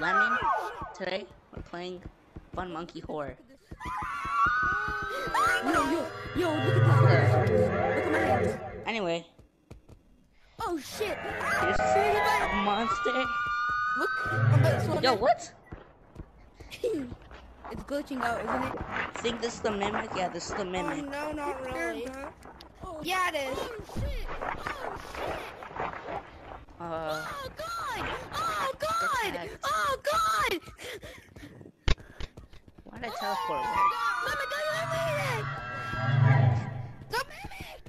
Lemon. Today we're playing Fun Monkey Horror. Yo, yo, yo, look at this. Look at my hands. Anyway, Oh shit. here's a monster. Look. I'm about to Yo, what? It's glitching out, isn't it? I think this is the mimic. Yeah, this is the Oh, mimic. no, not really. Oh, Yeah, it is. Oh shit. Oh shit. Uh, Oh god. Oh god. Oh god. why did I teleport? away? Mimic, I made it. The mimic!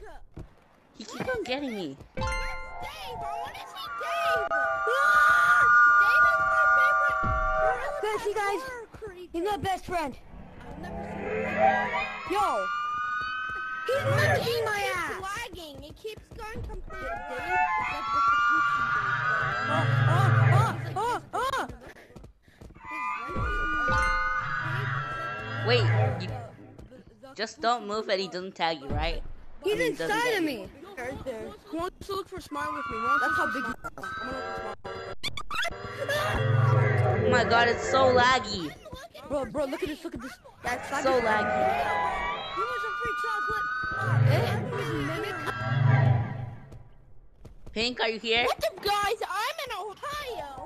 He keep on getting me. Where's Dave? I want to see Dave! Ah! Dave is my favorite. Guys, see guys. He's my best friend. I've never seen Yo. He's Look, literally it eating my keeps ass. lagging. It keeps going completely. Dave, Oh, oh, Wait, you just don't move and he doesn't tag you, right? He's He doesn't inside of me. Right there. Who wants to look for smile with me? That's how big he Oh my god, it's so laggy. Bro, bro, look at this, look at this. That's So laggy. He was a free chocolate. Eh? Pink, are you here? What up, guys? I'm in Ohio.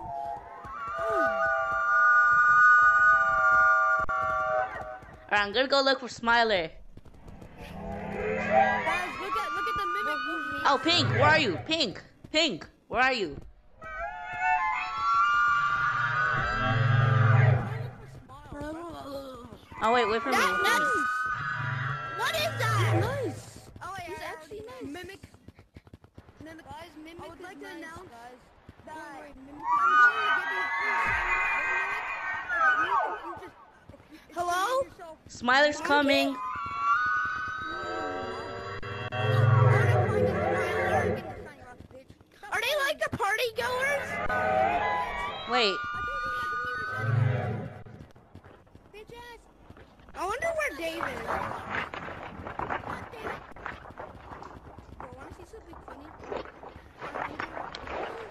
Alright, I'm gonna go look for Smiler. Guys, look at look at the mimic. Oh, Pink, where are you? Pink, Pink, where are you? Oh wait, wait for me. That, Wait for that's. me. What is that? Nice. Oh, yeah, He's yeah, actually nice. Mimic. Mimic. Guys, mimic. I would like to nice, announce guys. that That mimic- I'm going to give you free Hello? Smiler's coming. Are they like the party goers? Wait, I wonder where Dave is.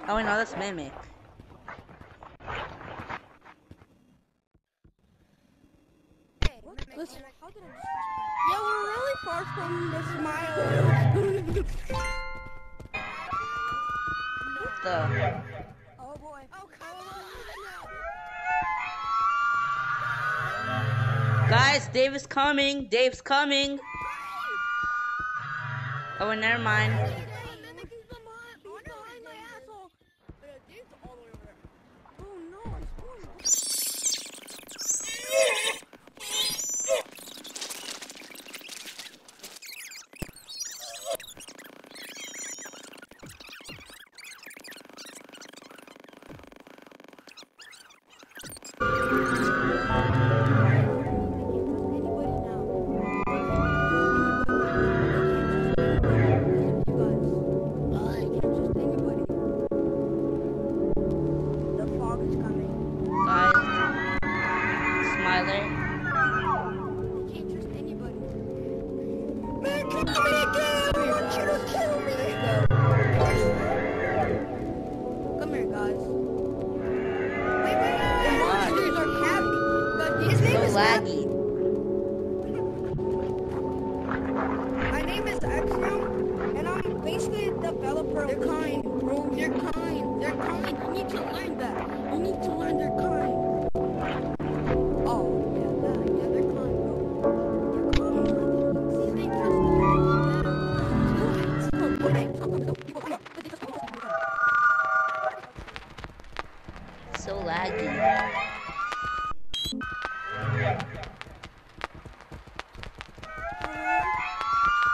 oh no, that's Mimic. Yeah, we're really far from the smile. What the? Oh boy. Oh, come on. Guys, Dave is coming. Dave's coming. Oh, never mind. They're cabbie because these things are laggy My name is XR and I'm basically a developer of the kind, bro. They're kind. They're kind. You need to learn that. You need to learn they're kind. Laggy.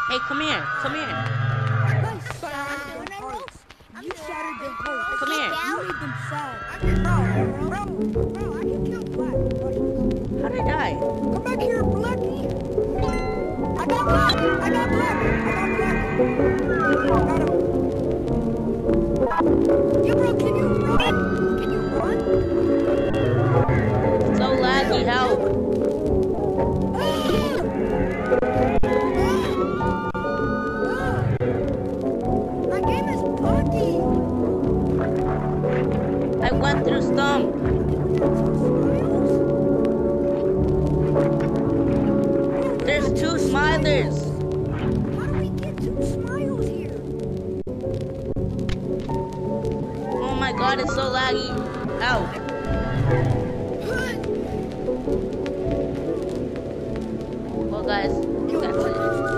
Hey, come here. Come here. You shattered. Come here. You them I can kill black. How did I die? Come back here, Blackie. I got black. I got black. I got black. My game is buggy. I went through come. There's two smilers. How do we get two smiles here? Oh my god, it's so laggy. Ow. Well, oh, guys, that's it.